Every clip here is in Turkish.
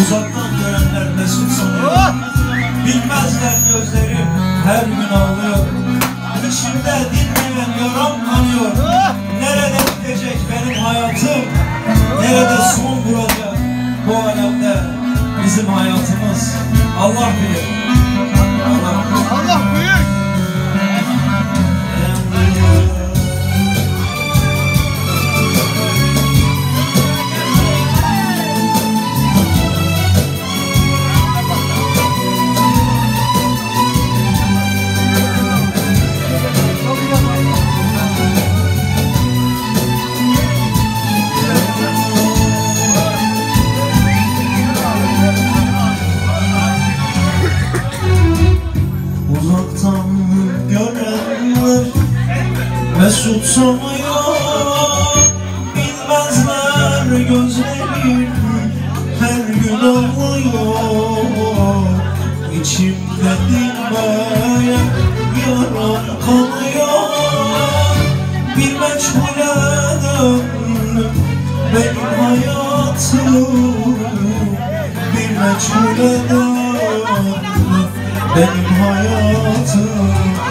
Uzaktan görenler mesut sanıyor. Bilmezler gözlerim her gün ağlıyor. İçimde dinmeyen yaram kanıyor. Nerede bitecek benim hayatım? Nerede son bulacak bu alemde bizim hayatımız? Allah bilir Mesut sanıyor Bilmezler gözlerim Her gün ağlıyor. İçimde dinmeyen Yaram kanıyor Bir meçhule döndüm Benim hayatım. Bir meçhule döndüm benim hayatım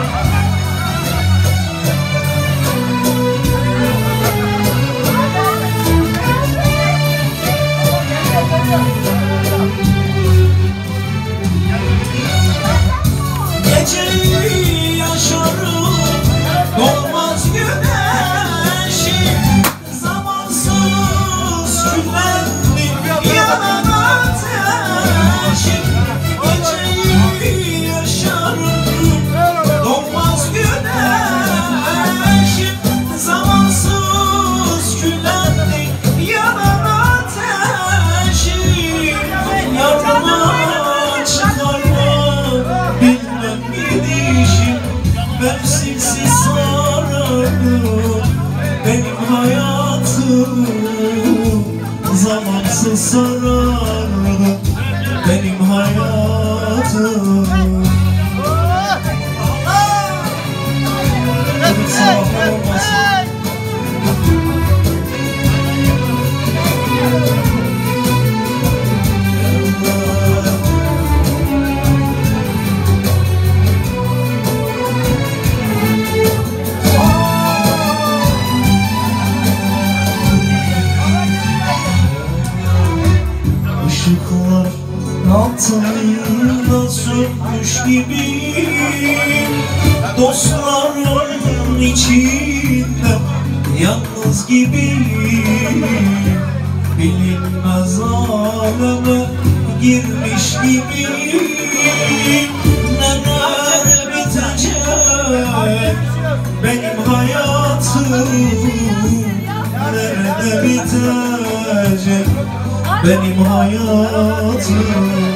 Zamansız sararım Benim hayatım altında sönmüş gibiyim. Dostlarım içinde yalnız gibiyim. Bilinmez aleme girmiş gibiyim. Neler bitecek benim hayatım? Nerede bitecek benim hayatım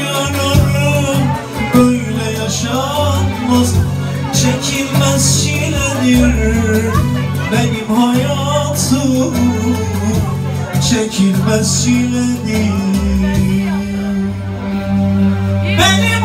yanarım Böyle yaşanmaz. Çekilmez çiledir Benim hayatım. Çekilmez çiledir Benim